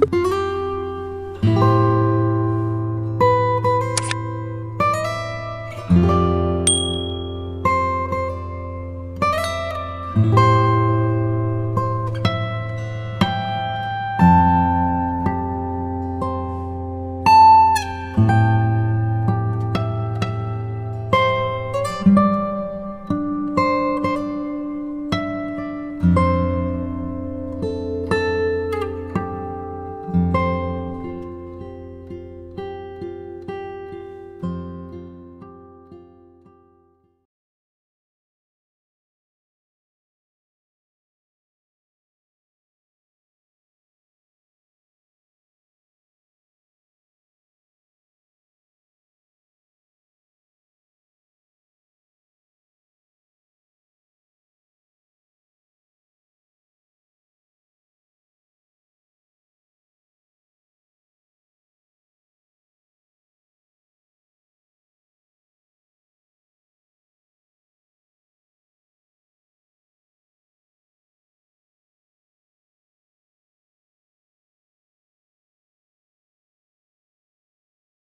you